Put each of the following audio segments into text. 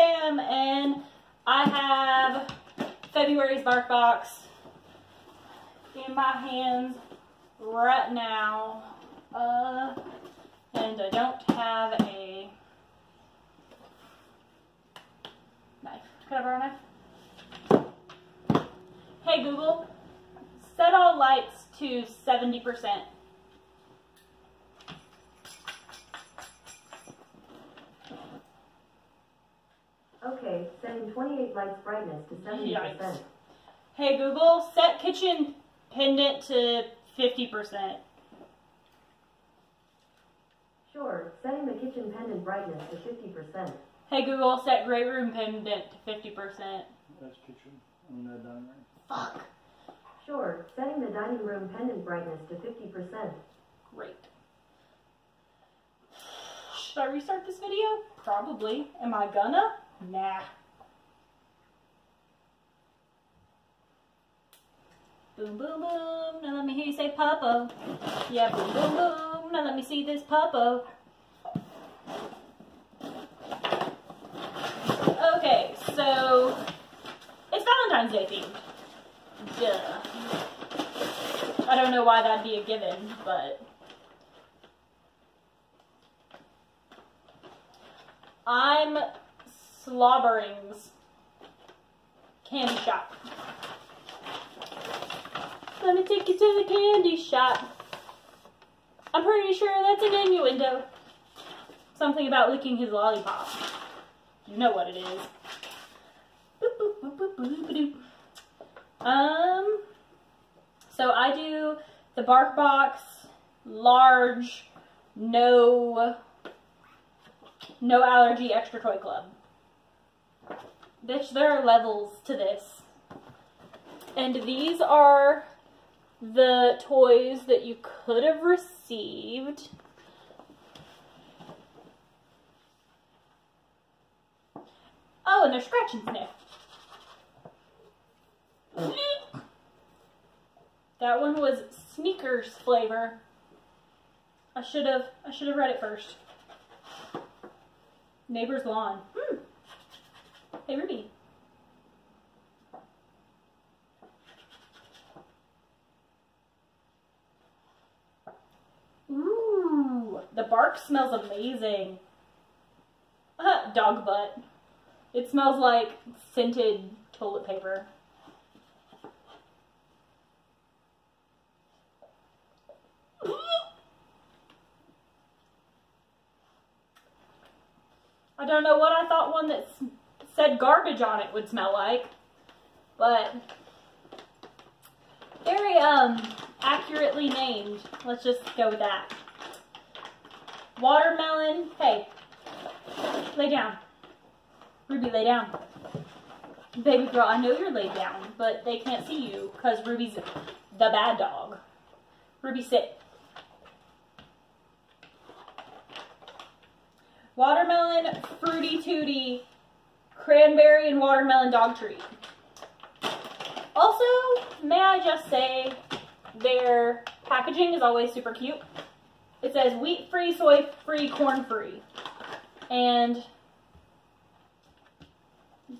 Sam, and I have February's Bark Box in my hands right now. Uh, and I don't have a knife. Can I borrow a knife? Hey Google, set all lights to 70%. Setting 28 lights brightness to 70%. Yikes. Hey Google, set kitchen pendant to 50%. Sure, setting the kitchen pendant brightness to 50%. Hey Google, set great room pendant to 50%. That's kitchen. I mean, that dining room. Fuck. Sure, setting the dining room pendant brightness to 50%. Great. Should I restart this video? Probably. Am I gonna? Nah. Boom, boom, boom. Now let me hear you say puppo. Yeah, boom, boom, boom. Now let me see this puppo. Okay, so it's Valentine's Day themed. Duh. I don't know why that'd be a given, but I'm Slobbering's candy shop. Let me take you to the candy shop. I'm pretty sure that's an innuendo. Something about licking his lollipop. You know what it is. Boop, boop, boop. Um, so I do the Bark Box large, no, no allergy extra toy club. Bitch, there are levels to this. And these are the toys that you could have received. Oh, and they're scratch and. That one was sneakers flavor. I should have I should have read it first. Neighbor's lawn. Hmm. Hey Ruby. Ooh, the smells amazing. Uh, dog butt. It smells like scented toilet paper. I don't know what I thought one that said garbage on it would smell like, but very um accurately named. Let's just go with that. Watermelon. Hey, lay down. Ruby, lay down. Baby girl, I know you're laid down, but they can't see you because Ruby's the bad dog. Ruby, sit. Watermelon, fruity tooty, cranberry, and watermelon dog treat. Also, may I just say, their packaging is always super cute. It says wheat free, soy free, corn free. And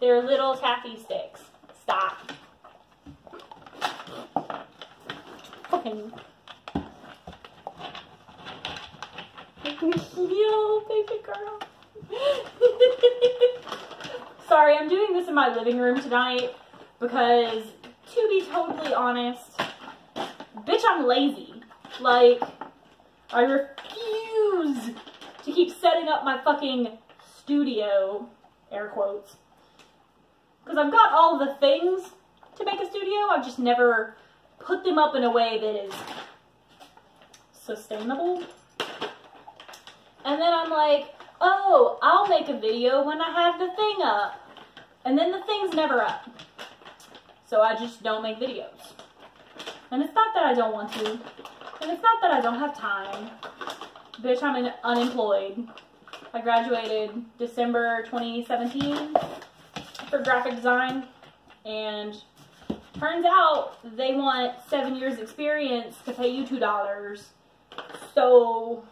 they're little taffy sticks. Stop. Fucking. Yo, baby girl. Sorry, I'm doing this in my living room tonight because, to be totally honest, bitch, I'm lazy. Like, I refuse to keep setting up my fucking studio, air quotes. Because I've got all the things to make a studio, I've just never put them up in a way that is sustainable. And then I'm like, oh, I'll make a video when I have the thing up. And then the thing's never up. So I just don't make videos. And it's not that I don't want to. And it's not that I don't have time. Bitch, I'm unemployed. I graduated December 2017 for graphic design. And turns out they want seven years experience to pay you $2. So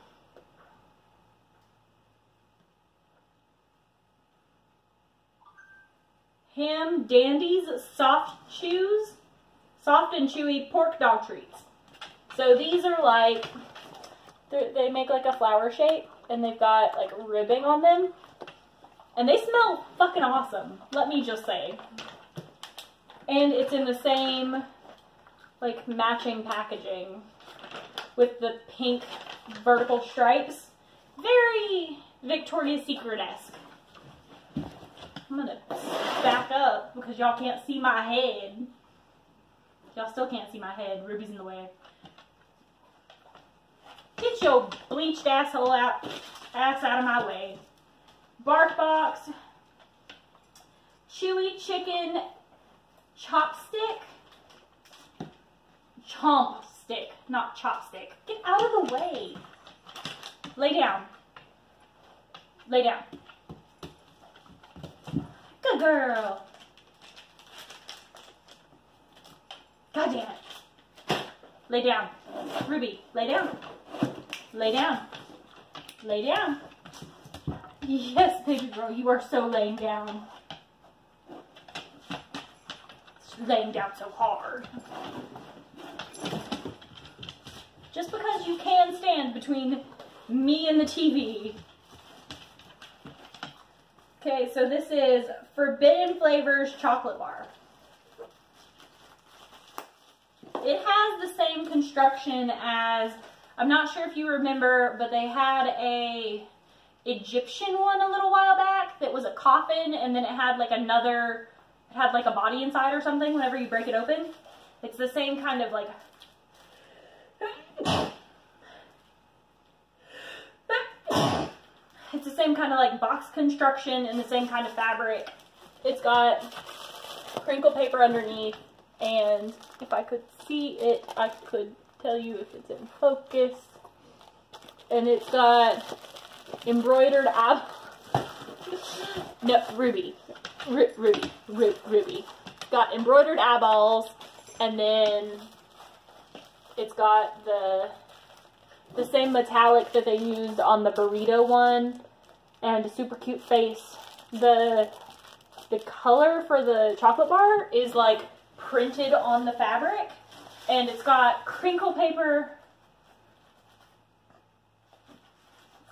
Ham Dandy's soft chews, soft and chewy pork dog treats. So these are like, they're- make like a flower shape and they've got like ribbing on them. And they smell fucking awesome, let me just say. And it's in the same like matching packaging with the pink vertical stripes. Very Victoria's Secret-esque. I'm gonna back up because y'all can't see my head. Y'all still can't see my head. Ruby's in the way. Get your bleached asshole out, ass out of my way. Bark box, chewy chicken chopstick, chomp stick, not chopstick. Get out of the way. Lay down. Lay down. Good girl. God damn it. Lay down. Ruby, lay down. Lay down. Lay down. Yes, baby girl, you are so laying down. Laying down so hard. Just because you can stand between me and the TV. Okay, so this is Forbidden Flavors Chocolate Bar. It has the same construction as, I'm not sure if you remember, but they had a Egyptian one a little while back that was a coffin and then it had like another, it had like a body inside or something whenever you break it open. It's the same kind of like It's the same kind of like box construction and the same kind of fabric. It's got crinkle paper underneath and if I could see it, I could tell you if it's in focus. And it's got embroidered ab... no, ruby. Ru ruby. Ru ruby. Got embroidered eyeballs and then it's got the the same metallic that they used on the burrito one and a super cute face. The the color for the chocolate bar is like printed on the fabric and it's got crinkle paper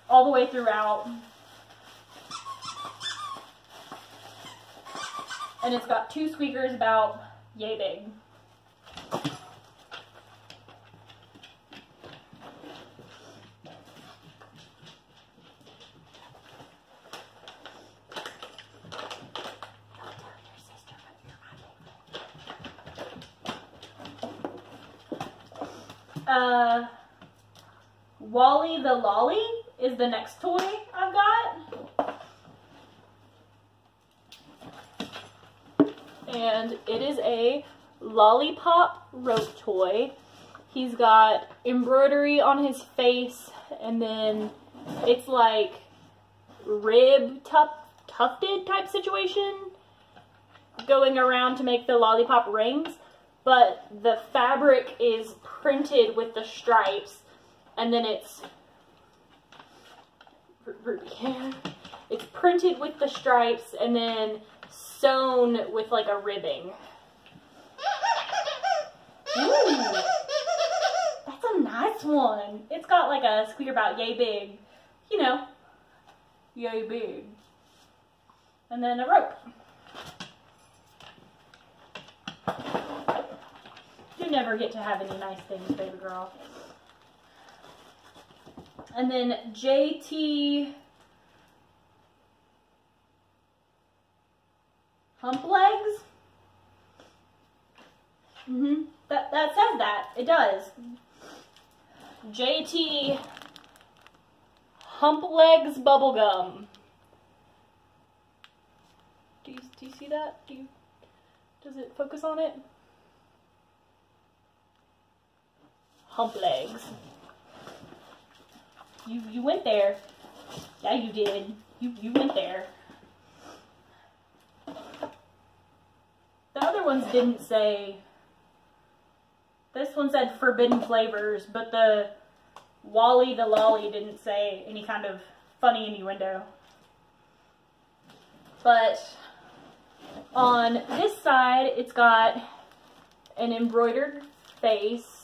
all the way throughout. And it's got two squeakers about yay big. Uh, Wally the Lolly is the next toy I've got. And it is a lollipop rope toy. He's got embroidery on his face and then it's like rib tuft, tufted type situation going around to make the lollipop rings but the fabric is printed with the stripes and then it's it's printed with the stripes and then sewn with like a ribbing. Ooh, that's a nice one. It's got like a squeaker about yay big, you know, yay big. And then a rope. Never get to have any nice things, baby girl. And then JT Hump Legs. Mm-hmm. That that says that. It does. JT Hump Legs Bubblegum. Do you do you see that? Do you does it focus on it? Hump legs. You you went there. Yeah, you did. You you went there. The other ones didn't say. This one said forbidden flavors, but the Wally the Lolly didn't say any kind of funny innuendo. But On this side, it's got an embroidered face,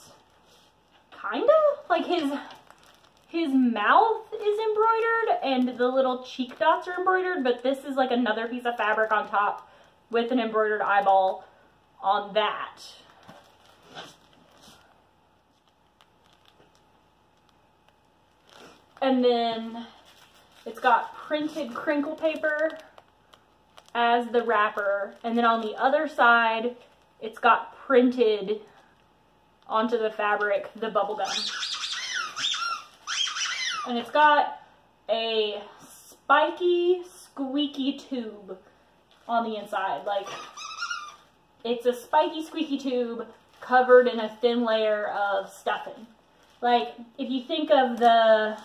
kinda like his his mouth is embroidered and the little cheek dots are embroidered, but this is like another piece of fabric on top with an embroidered eyeball on that. And then it's got printed crinkle paper as the wrapper. And then on the other side, it's got printed onto the fabric the bubble gum. And it's got a spiky, squeaky tube on the inside. Like, it's a spiky, squeaky tube covered in a thin layer of stuffing. Like, if you think of the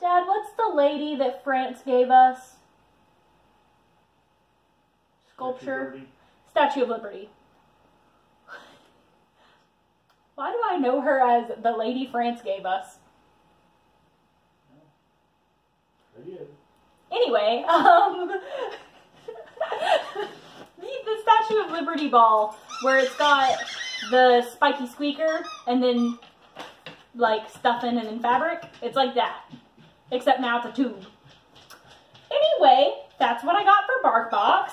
Dad, what's the lady that France gave us? Sculpture? Statue of Liberty. Why do I know her as the lady France gave us? Anyway, um, the, the Statue of Liberty ball, where it's got the spiky squeaker and then like stuffing and then fabric, it's like that. Except now it's a tube. Anyway, that's what I got for Bark BarkBox.